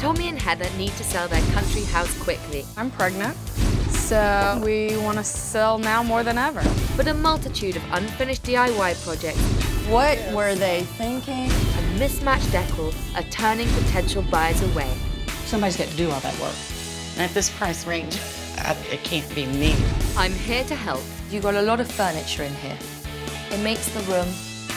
Tommy and Heather need to sell their country house quickly. I'm pregnant, so we want to sell now more than ever. But a multitude of unfinished DIY projects What were they thinking? and mismatched decor are turning potential buyers away. Somebody's got to do all that work. And at this price range, I, it can't be me. I'm here to help You've got a lot of furniture in here. It makes the room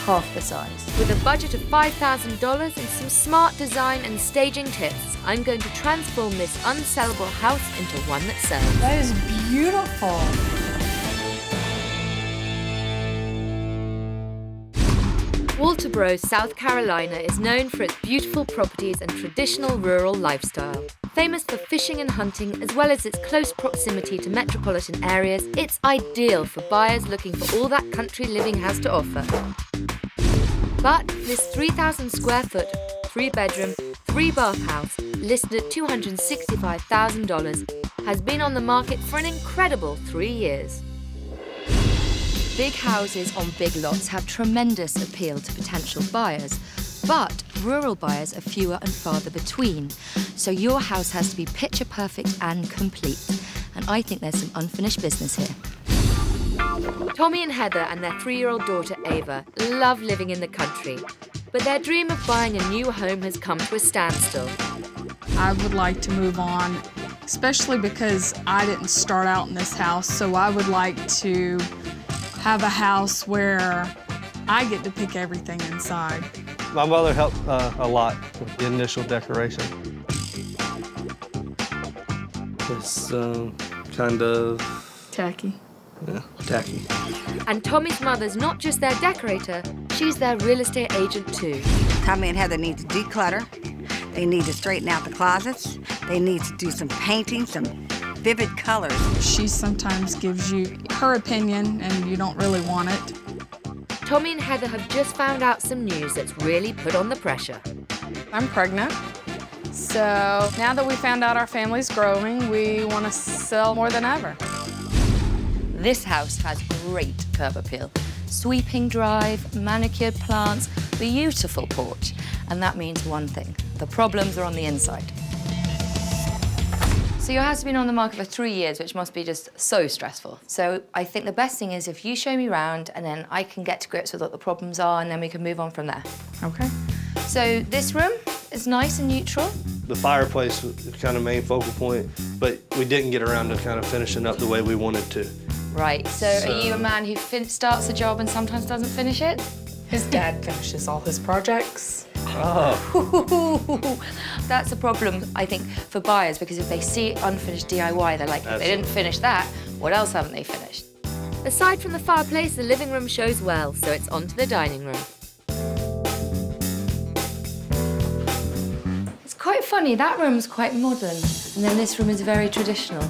half the size. with a budget of $5,000 and some smart design and staging tips. I'm going to transform this unsellable house into one that sells. That is beautiful. Walterboro, South Carolina is known for its beautiful properties and traditional rural lifestyle. Famous for fishing and hunting, as well as its close proximity to metropolitan areas, it's ideal for buyers looking for all that country living has to offer. But this 3,000 square foot, three bedroom, three bath house, listed at $265,000, has been on the market for an incredible three years. Big houses on big lots have tremendous appeal to potential buyers, but rural buyers are fewer and farther between. So your house has to be picture perfect and complete. And I think there's some unfinished business here. Tommy and Heather and their three year old daughter Ava love living in the country, but their dream of buying a new home has come to a standstill. I would like to move on, especially because I didn't start out in this house, so I would like to have a house where I get to pick everything inside. My mother helped uh, a lot with the initial decoration. It's um, kind of Tacky. Yeah, tacky. And Tommy's mother's not just their decorator, she's their real estate agent too. Tommy and Heather need to declutter. They need to straighten out the closets. They need to do some painting, some vivid colors. She sometimes gives you her opinion and you don't really want it. Tommy and Heather have just found out some news that's really put on the pressure. I'm pregnant. So now that we found out our family's growing, we want to sell more than ever. This house has great curb appeal. Sweeping drive, manicured plants, beautiful porch. And that means one thing the problems are on the inside. So your house has been on the market for three years, which must be just so stressful. So I think the best thing is if you show me around and then I can get to grips with what the problems are and then we can move on from there. Okay. So this room is nice and neutral. The fireplace was kind of main focal point, but we didn't get around to kind of finishing up the way we wanted to. Right, so, are you a man who fin- starts a job and sometimes doesn't finish it? His dad finishes all his projects. Oh. That's a problem, I think, for buyers because if they see unfinished DIY, they're like, if they didn't finish that, what else haven't they finished? Aside from the fireplace, the living room shows well, so it's on to the dining room. It's quite funny. That room's quite modern, and then this room is very traditional.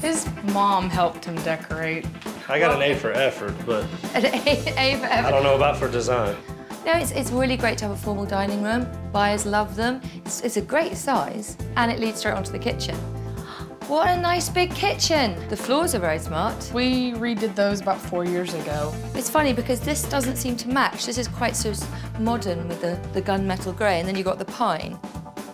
His mom helped him decorate. I got an A for effort, but And A for effort. I don't know about for design. No, it's, it's really great to have a formal dining room. Buyers love them. It's, it's a great size, and it leads straight onto the kitchen. What a nice big kitchen. The floors are very smart. We redid those about four years ago. It's funny because this doesn't seem to match. This is quite so modern with the, the gunmetal grey, and then you've got the pine.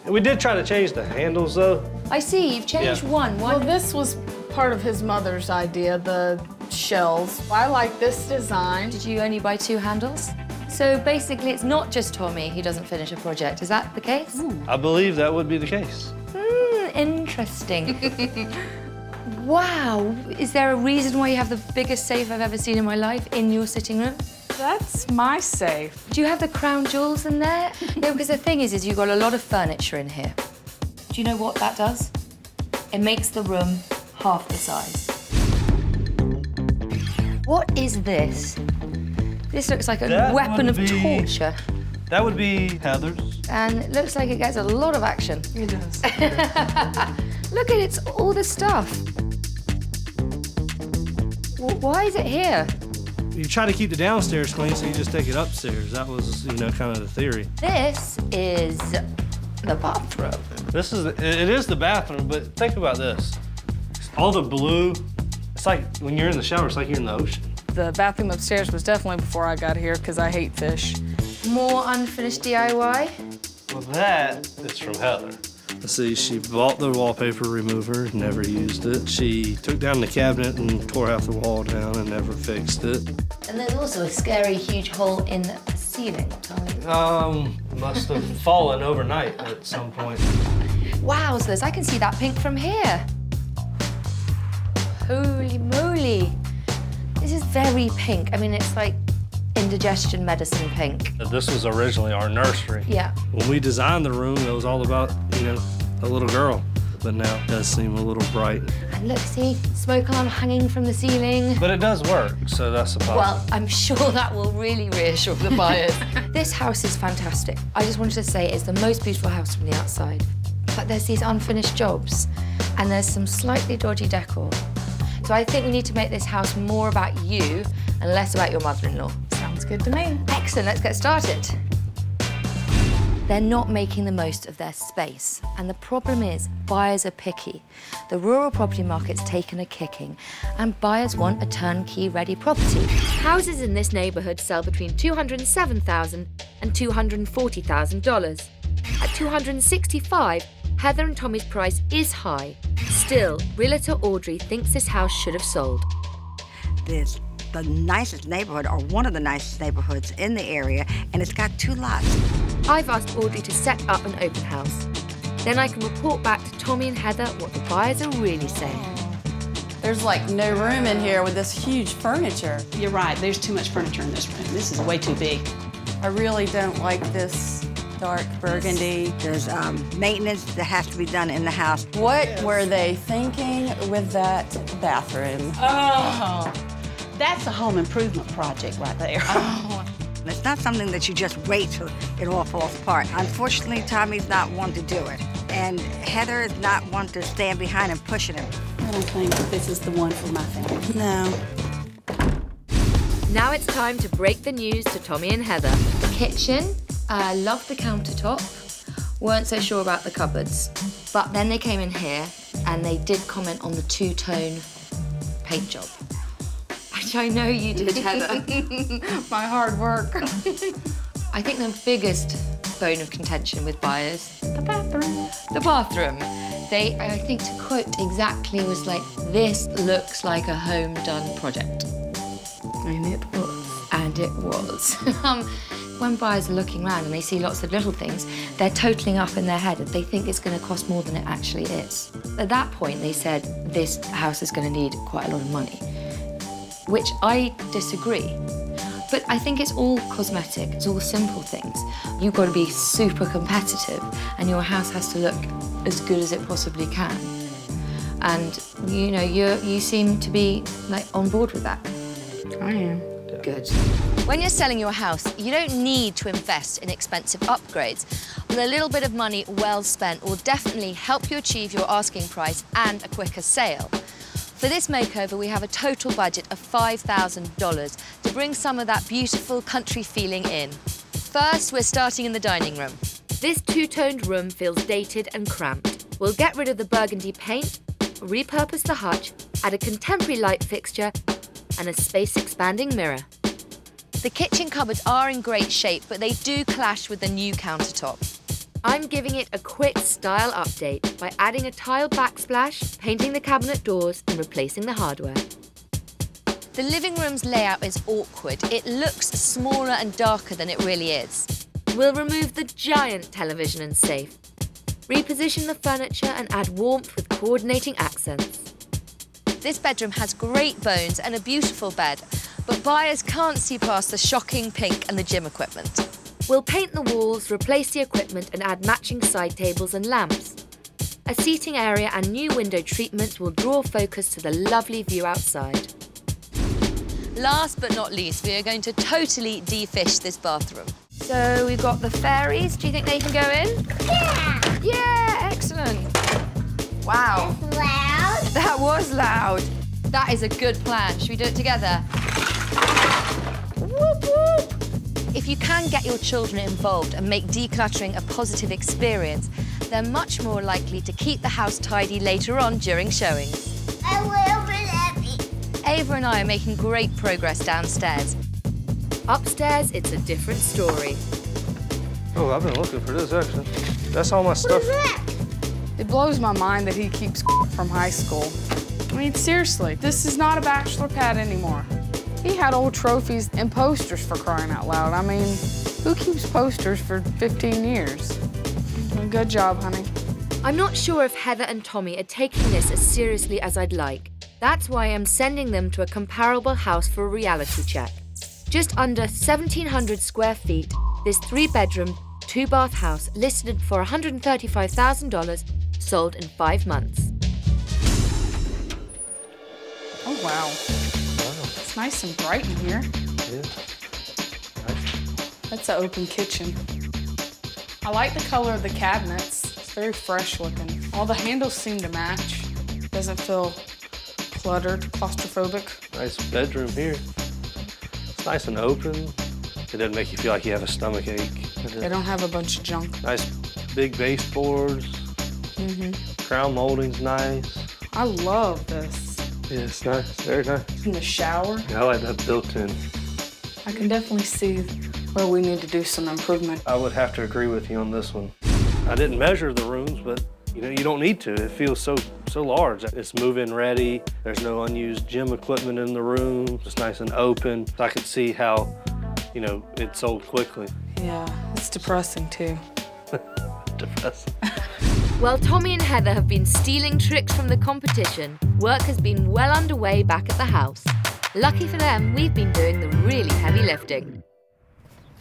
We did try to change the handles though. I see, you've changed Yeah. one. Well, this was part of his mother's idea, the shells. I like this design. Did you only buy two handles? So basically, it's not just Tommy who doesn't finish a project. Is that the case? I believe that would be the case. Hmm, interesting. wow. Is there a reason why you have the biggest safe I've ever seen in my life in your sitting room? That's my safe. Do you have the crown jewels in there? no, because the thing is, is you've got a lot of furniture in here. Do you know what that does? It makes the room half the size. What is this? This looks like a That weapon of be- torture. That would be Heather's. And it looks like it gets a lot of action. It does. Look at it, it's all the stuff. W- Why is it here? You try to keep the downstairs clean, so you just take it upstairs. That was, you know, kind of the theory. This is the bathroom. This is, it is the bathroom, but think about this. All the blue, it's like when you're in the shower, it's like you're in the ocean. The bathroom upstairs was definitely before I got here because I hate fish. More unfinished DIY. Well, that is from Heather. Let's see, she bought the wallpaper remover, never used it. She took down the cabinet and tore half the wall down and never fixed it. And there's also a scary huge hole in the ceiling, Tommy. Um, must have fallen overnight at some point. Wowzers, I can see that pink from here. Holy moly. This is very pink. I mean, it's like indigestion medicine pink. Uh, this was originally our nursery. Yeah. When we designed the room, it was all about, you know, a little girl. But now it does seem a little bright. And look, see, smoke alarm hanging from the ceiling. But it does work, so that's a positive. Well, I'm sure that will really reassure the buyers. this house is fantastic. I just wanted to say it's the most beautiful house from the outside. But there's these unfinished jobs, and there's some slightly dodgy decor. So I think we need to make this house more about you and less about your mother-in-law. Sounds good to me. Excellent, let's get started. They're not making the most of their space. And the problem is, buyers are picky. The rural property market's taken a kicking, and buyers want a turnkey ready property. Houses in this neighborhood sell between $207,000 and $240,000. At 265, Heather and Tommy's price is high. Still, realtor Audrey thinks this house should have sold. This the nicest neighborhood or one of the nicest neighborhoods in the area, and it's got two lots. I've asked Audrey to set up an open house. Then I can report back to Tommy and Heather what the buyers are really saying. There's like no room in here with this huge furniture. You're right, there's too much furniture in this room. This is way too big. I really don't like this dark burgundy. There's um, maintenance that has to be done in the house. What were they thinking with that bathroom? Oh, that's a home improvement project right there. Oh. It's not something that you just wait till it all falls apart. Unfortunately, Tommy's not one to do it. And Heather is not one to stand behind and pushing him. I don't think this is the one for my family. No. Now it's time to break the news to Tommy and Heather. Kitchen, uh, loved the countertop, weren't so sure about the cupboards. But then they came in here and they did comment on the two-tone paint job. Which I know you did, Heather. My hard work. I think the biggest bone of contention with buyers, the bathroom. The bathroom. They, I think to quote exactly, was like, this looks like a home done project. And it was. And it was. um, when buyers are looking around and they see lots of little things, they're totaling up in their head and they think it's going to cost more than it actually is. At that point, they said this house is going to need quite a lot of money, which I disagree. But I think it's all cosmetic, it's all simple things. You've got to be super competitive and your house has to look as good as it possibly can. And you know, you you seem to be like on board with that. I am. Good. When you're selling your house, you don't need to invest in expensive upgrades. But a little bit of money well spent will definitely help you achieve your asking price and a quicker sale. For this makeover, we have a total budget of $5,000 to bring some of that beautiful country feeling in. First, we're starting in the dining room. This two-toned room feels dated and cramped. We'll get rid of the burgundy paint, repurpose the hutch, add a contemporary light fixture, and a space-expanding mirror. The kitchen cupboards are in great shape, but they do clash with the new countertop. I'm giving it a quick style update by adding a tile backsplash, painting the cabinet doors, and replacing the hardware. The living room's layout is awkward. It looks smaller and darker than it really is. We'll remove the giant television and safe, reposition the furniture, and add warmth with coordinating accents. This bedroom has great bones and a beautiful bed, but buyers can't see past the shocking pink and the gym equipment. We'll paint the walls, replace the equipment, and add matching side tables and lamps. A seating area and new window treatments will draw focus to the lovely view outside. Last but not least, we are going to totally defish this bathroom. So we've got the fairies. Do you think they can go in? Yeah. Yeah, excellent. Wow. Loud. That was loud. That is a good plan. Should we do it together? Whoop, whoop. If you can get your children involved and make decluttering a positive experience, they're much more likely to keep the house tidy later on during showings. I will be happy. Ava and I are making great progress downstairs. Upstairs, it's a different story. Oh, I've been looking for this actually. That's all my stuff. It blows my mind that he keeps from high school. I mean, seriously, this is not a bachelor pad anymore. He had old trophies and posters for crying out loud. I mean, who keeps posters for 15 years? Good job, honey. I'm not sure if Heather and Tommy are taking this as seriously as I'd like. That's why I'm sending them to a comparable house for a reality check. Just under 1,700 square feet, this three bedroom, two bath house listed for $135,000 sold in five months. Oh, wow. It's nice and bright in here. Yeah. That's an open kitchen. I like the color of the cabinets. It's very fresh looking. All the handles seem to match. Doesn't feel cluttered, claustrophobic. Nice bedroom here. It's nice and open. It doesn't make you feel like you have a stomach ache. It They don't have a bunch of junk. Nice big baseboards. Mm-hmm. Crown molding's nice. I love this. Yeah, it's nice. Very nice. In the shower, Yeah, I like that built-in. I can definitely see where we need to do some improvement. I would have to agree with you on this one. I didn't measure the rooms, but you know, you don't need to. It feels so so large. It's move-in ready. There's no unused gym equipment in the room. It's nice and open. I could see how, you know, it sold quickly. Yeah, it's depressing too. Depressing. While Tommy and Heather have been stealing tricks from the competition, work has been well underway back at the house. Lucky for them, we've been doing the really heavy lifting.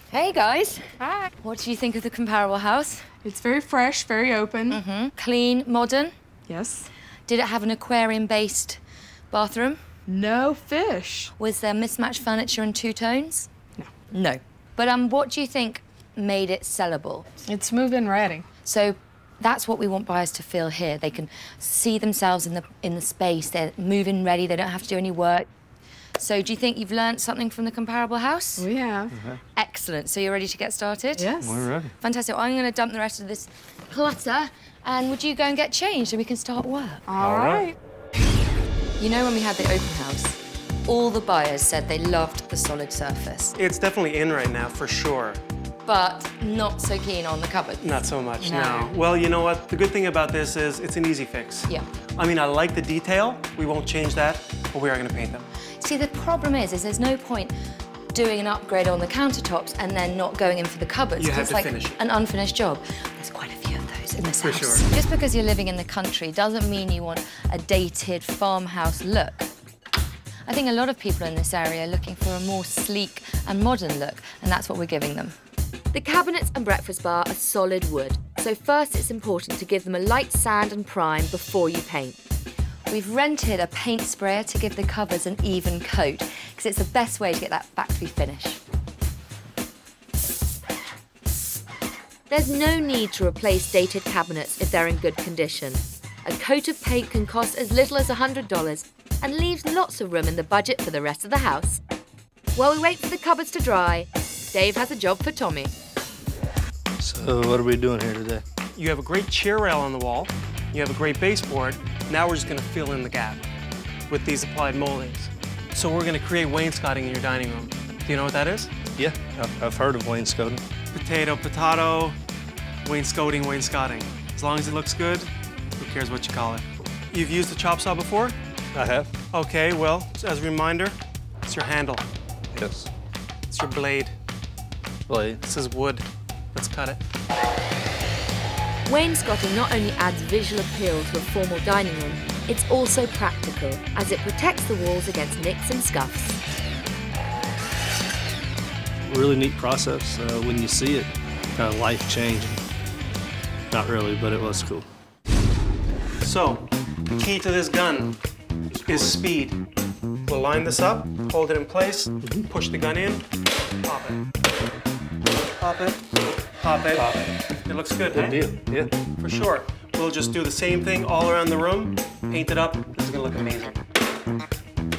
Hey guys, Hi. what do you think of the comparable house? It's very fresh, very open. Clean, modern? Yes. Did it have an aquarium based bathroom? No fish. Was there mismatched furniture in two tones? No. No. But um, what do you think made it sellable? It's move-in ready. So that's what we want buyers to feel here. They can see themselves in the in the space. They're moving ready. They don't have to do any work. So do you think you've learned something from the comparable house? We have. Uh-huh. Excellent. So you're ready to get started? Yes. We're ready. Fantastic. I'm going to dump the rest of this clutter, and would you go and get changed, and we can start work? All right. right. You know, when we had the open house, all the buyers said they loved the solid surface, It's definitely in right now, for sure. But not so keen on the cupboard. Not so much, No. no. Well, you know what? The good thing about this is it's an easy fix. Yeah. I mean, I like the detail. We won't change that, but we are going to paint them. See, the problem is, is there's no point doing an upgrade on the countertops and then not going in for the cupboards. You have it's to like an unfinished job. There's quite a few of those in this For house. sure. Just because you're living in the country doesn't mean you want a dated farmhouse look. I think a lot of people in this area are looking for a more sleek and modern look, and that's what we're giving them. The cabinets and breakfast bar are solid wood, so first it's important to give them a light sand and prime before you paint. We've rented a paint sprayer to give the covers an even coat, because it's the best way to get that factory finish. There's no need to replace dated cabinets if they're in good condition. A coat of paint can cost as little as $100 and leaves lots of room in the budget for the rest of the house. While we wait for the cupboards to dry, Dave has a job for Tommy. So what are we doing here today? You have a great chair rail on the wall. You have a great baseboard. Now we're just going to fill in the gap with these applied moldings. So we're going to create wainscoting in your dining room. Do you know what that is? Yeah, I've, heard of wainscoting. Potato, potato, wainscoting, wainscoting. As long as it looks good, who cares what you call it? You've used the chop saw before? I have. Okay, well, as a reminder, it's your handle. Yes. It's your blade. Blade. This is wood. Let's cut it. Wainscoting not only adds visual appeal to a formal dining room, it's also practical as it protects the walls against nicks and scuffs. Really neat process. Uh, when you see it, kind of life changing. Not really, but it was cool. So, the key to this gun is speed. We'll line this up, hold it in place, push the gun in, pop it. Pop it, pop it. Pop it. It looks good, Good huh? deal. Yeah. For sure. We'll just do the same thing all around the room, paint it up. This is gonna look amazing.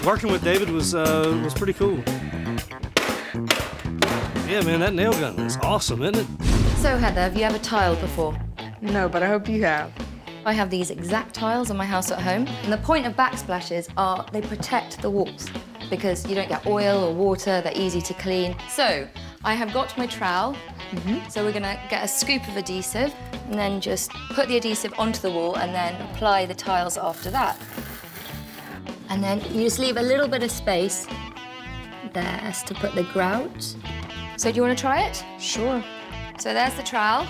Working with David was uh, was pretty cool. Yeah, man, that nail gun is awesome, isn't it? So, Heather, have you ever tiled before? No, but I hope you have. I have these exact tiles on my house at home, and the point of backsplashes are they protect the walls because you don't get oil or water, they're easy to clean. So, I have got my trowel Mm-hmm. So we're gonna get a scoop of adhesive and then just put the adhesive onto the wall and then apply the tiles after that. And then you just leave a little bit of space there to put the grout. So do you want to try it? Sure. So there's the trowel.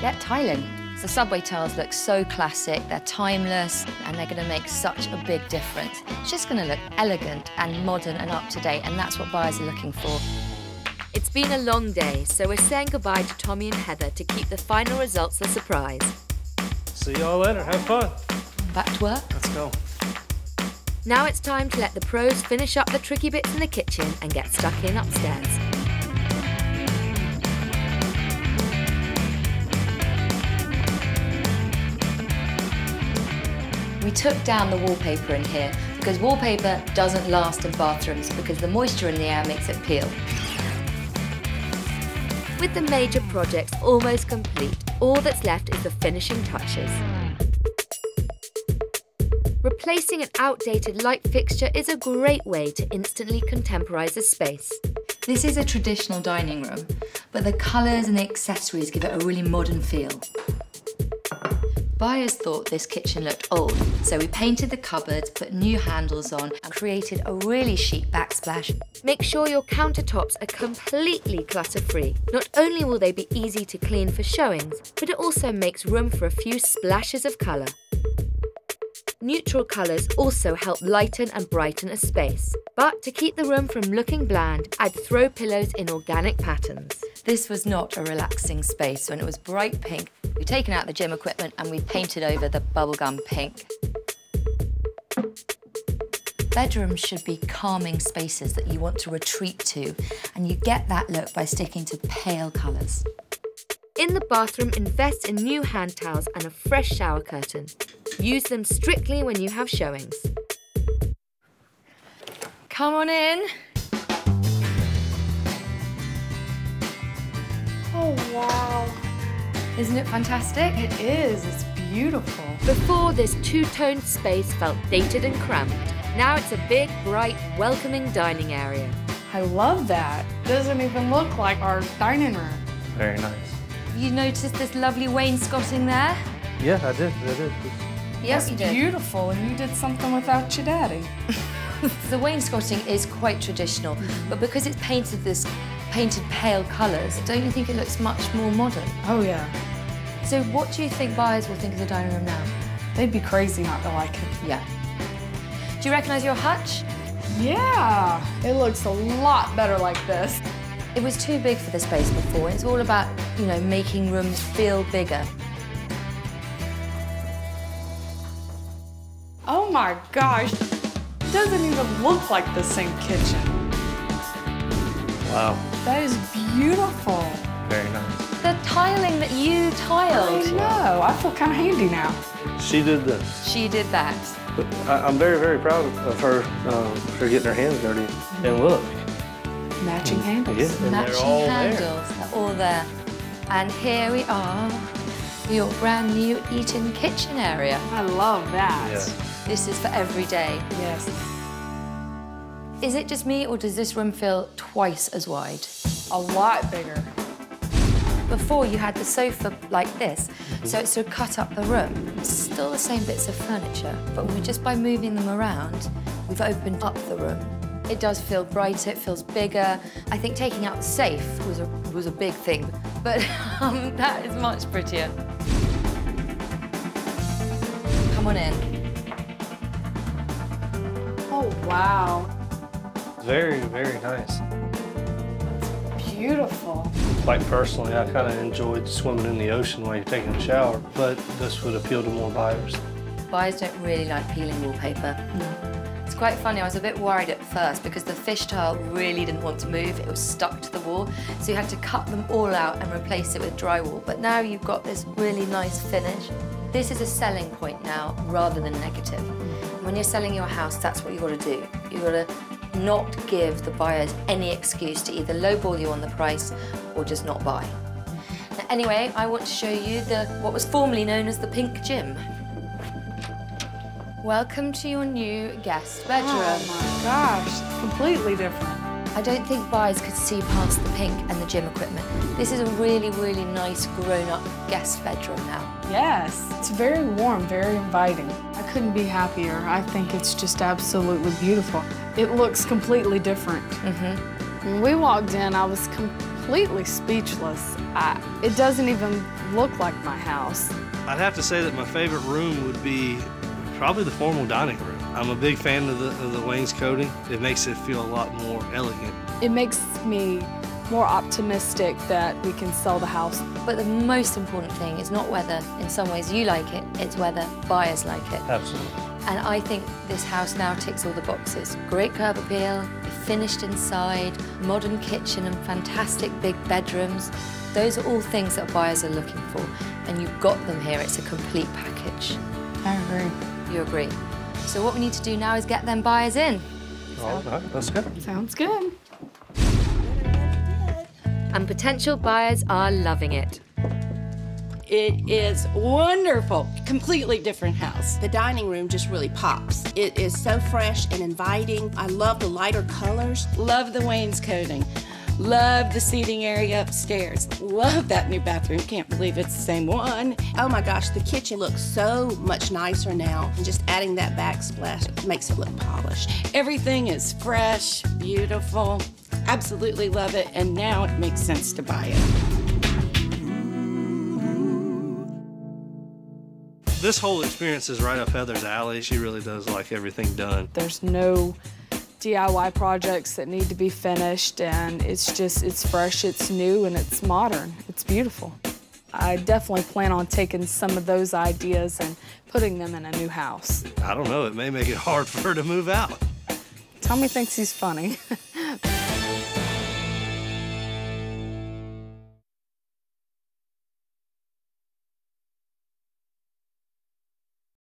Get tiling. The subway tiles look so classic, they're timeless, and they're gonna make such a big difference. It's just gonna look elegant and modern and up to date, and that's what buyers are looking for. It's been a long day, so we're saying goodbye to Tommy and Heather to keep the final results a surprise. See y'all later. Have fun. Back to work. Let's go. Now it's time to let the pros finish up the tricky bits in the kitchen and get stuck in upstairs. We took down the wallpaper in here because wallpaper doesn't last in bathrooms because the moisture in the air makes it peel. With the major projects almost complete, all that's left is the finishing touches. Replacing an outdated light fixture is a great way to instantly contemporize a space. This is a traditional dining room, but the colours and the accessories give it a really modern feel. Buyers thought this kitchen looked old, so we painted the cupboards, put new handles on, and created a really chic backsplash. Make sure your countertops are completely clutter-free. Not only will they be easy to clean for showings, but it also makes room for a few splashes of colour. Neutral colours also help lighten and brighten a space. But to keep the room from looking bland, I'd throw pillows in organic patterns. This was not a relaxing space when it was bright pink. We've taken out the gym equipment and we've painted over the bubblegum pink. Bedrooms should be calming spaces that you want to retreat to, and you get that look by sticking to pale colours. In the bathroom, invest in new hand towels and a fresh shower curtain. Use them strictly when you have showings. Come on in. Oh, wow. Isn't it fantastic? It is. It's beautiful. Before, this two-toned space felt dated and cramped. Now it's a big, bright, welcoming dining area. I love that. Doesn't even look like our dining room. Very nice. You noticed this lovely wainscoting there? Yeah, I did. I did. Yes, That's you did. beautiful, and you did something without your daddy. The wainscoting is quite traditional, mm-hmm. but because it's painted this painted pale colours, don't you think it looks much more modern? Oh, yeah. So what do you think buyers will think of the dining room now? They'd be crazy not to like it. Yeah. Do you recognise your hutch? Yeah, it looks a lot better like this. It was too big for the space before. It's all about, you know, making rooms feel bigger. Oh my gosh, it doesn't even look like the same kitchen. Wow. That is beautiful. Very nice. The tiling that you tiled. I tiled. know, I feel kind of handy now. She did this. She did that. But I, I'm very, very proud of, of her um, for getting her hands dirty. And look. Matching handles. Yeah, and Matching all there. handles. They're all there. And here we are, your brand new eat-in kitchen area. I love that. Yeah. This is for every day. Yes. Is it just me, or does this room feel twice as wide? A lot bigger. Before, you had the sofa like this, so it sort of cut up the room. It's still the same bits of furniture, but we just by moving them around, we've opened up the room. It does feel brighter, it feels bigger. I think taking out the safe was a, was a big thing, but um, that is much prettier. Come on in. Oh, wow. Very, very nice. Beautiful. Like personally, I kind of enjoyed swimming in the ocean while you're taking a shower, but this would appeal to more buyers. Buyers don't really like peeling wallpaper. Mm. It's quite funny, I was a bit worried at first because the fish tile really didn't want to move, it was stuck to the wall, so you had to cut them all out and replace it with drywall. But now you've got this really nice finish. This is a selling point now rather than negative. Mm. When you're selling your house, that's what you've got to do. You've got to not give the buyers any excuse to either lowball you on the price or just not buy. Now, anyway, I want to show you the what was formerly known as the pink gym. Welcome to your new guest bedroom. Oh my gosh, completely different. I don't think buyers could see past the pink and the gym equipment. This is a really, really nice grown-up guest bedroom now. Yes, it's very warm, very inviting. I couldn't be happier. I think it's just absolutely beautiful. It looks completely different. Mm-hmm. When we walked in, I was completely speechless. I, it doesn't even look like my house. I'd have to say that my favorite room would be probably the formal dining room. I'm a big fan of the, of the wainscoting. It makes it feel a lot more elegant. It makes me more optimistic that we can sell the house. But the most important thing is not whether, in some ways, you like it, it's whether buyers like it. Absolutely. And I think this house now ticks all the boxes. Great curb appeal, finished inside, modern kitchen and fantastic big bedrooms. Those are all things that buyers are looking for, and you've got them here. It's a complete package. I agree. You agree? So what we need to do now is get them buyers in. All right, let's go. Sounds good. And potential buyers are loving it. It is wonderful. Completely different house. The dining room just really pops. It is so fresh and inviting. I love the lighter colors. Love the wainscoting. Love the seating area upstairs. Love that new bathroom. Can't believe it's the same one. Oh my gosh, the kitchen looks so much nicer now. And just adding that backsplash makes it look polished. Everything is fresh, beautiful. Absolutely love it. And now it makes sense to buy it. This whole experience is right up Heather's alley. She really does like everything done. There's no DIY projects that need to be finished, and it's just, it's fresh, it's new, and it's modern. It's beautiful. I definitely plan on taking some of those ideas and putting them in a new house. I don't know, it may make it hard for her to move out. Tommy thinks he's funny.